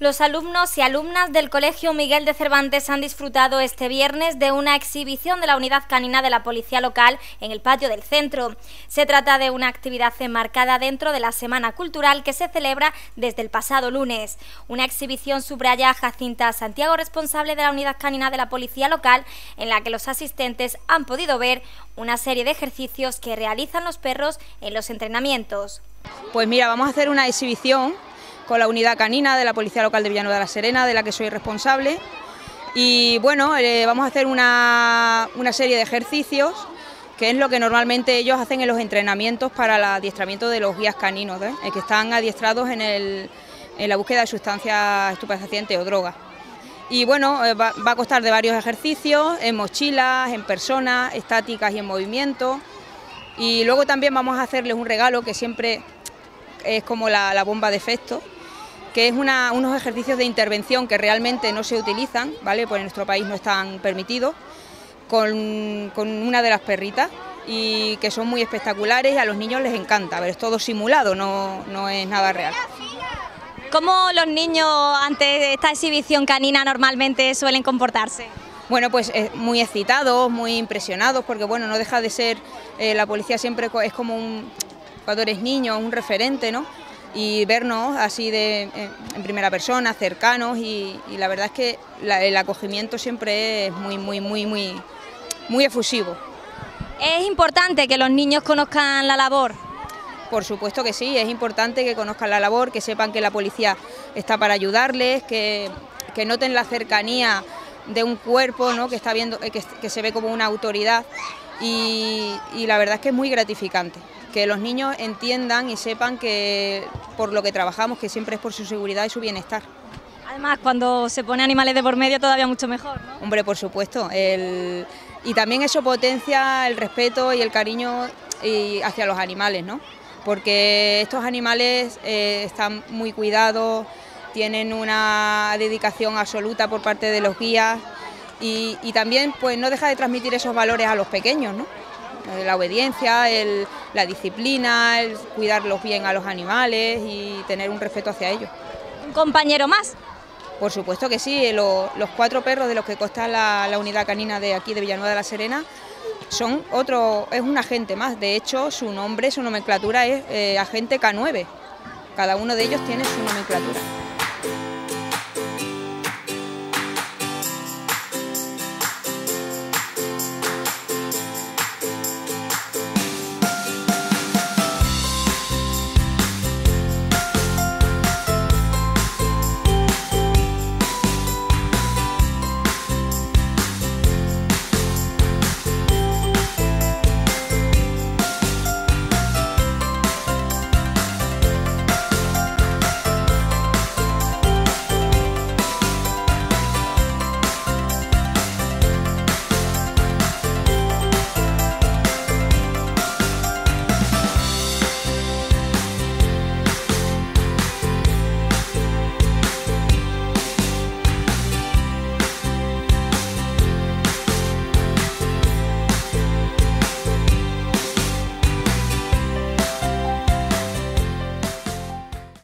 Los alumnos y alumnas del Colegio Miguel de Cervantes han disfrutado este viernes de una exhibición de la unidad canina de la Policía Local en el patio del centro. Se trata de una actividad enmarcada dentro de la Semana Cultural que se celebra desde el pasado lunes. Una exhibición subraya Jacinta Santiago, responsable de la unidad canina de la Policía Local, en la que los asistentes han podido ver una serie de ejercicios que realizan los perros en los entrenamientos. Pues mira, vamos a hacer una exhibición con la unidad canina de la Policía Local de Villanueva de la Serena, de la que soy responsable. Y bueno, eh, vamos a hacer una, serie de ejercicios, que es lo que normalmente ellos hacen en los entrenamientos para el adiestramiento de los guías caninos, ¿eh? que están adiestrados en, la búsqueda de sustancias estupefacientes o drogas. Y bueno, eh, va, va, a costar de varios ejercicios, en mochilas, en personas, estáticas y en movimiento. Y luego también vamos a hacerles un regalo que siempre es como la, bomba de efecto, que es unos ejercicios de intervención que realmente no se utilizan, ¿vale? Pues en nuestro país no están permitidos, con, una de las perritas y que son muy espectaculares y a los niños les encanta, ver, es todo simulado, no, no es nada real. ¿Cómo los niños ante esta exhibición canina normalmente suelen comportarse? Bueno, pues muy excitados, muy impresionados, porque bueno, no deja de ser, eh, la policía siempre es como un, cuando eres niño, un referente, ¿no? Y vernos así de, en primera persona, cercanos, y, la verdad es que el acogimiento siempre es muy, muy, muy, muy, muy efusivo. ¿Es importante que los niños conozcan la labor? Por supuesto que sí, es importante que conozcan la labor, que sepan que la policía está para ayudarles, que, noten la cercanía de un cuerpo ¿no? que, está viendo, que, se ve como una autoridad y la verdad es que es muy gratificante que los niños entiendan y sepan que por lo que trabajamos, que siempre es por su seguridad y su bienestar. Además, cuando se pone animales de por medio todavía mucho mejor, ¿no? Hombre, por supuesto. Y también eso potencia el respeto y el cariño hacia los animales, ¿no? Porque estos animales eh, están muy cuidados, tienen una dedicación absoluta por parte de los guías y, y también pues no deja de transmitir esos valores a los pequeños, ¿no? Eh, la obediencia, la disciplina, el cuidarlos bien a los animales y tener un respeto hacia ellos. ¿Un compañero más? Por supuesto que sí, los cuatro perros de los que consta la, unidad canina de aquí de Villanueva de la Serena son otro, es un agente más, de hecho su nombre, su nomenclatura es eh, agente K9, cada uno de ellos tiene su nomenclatura.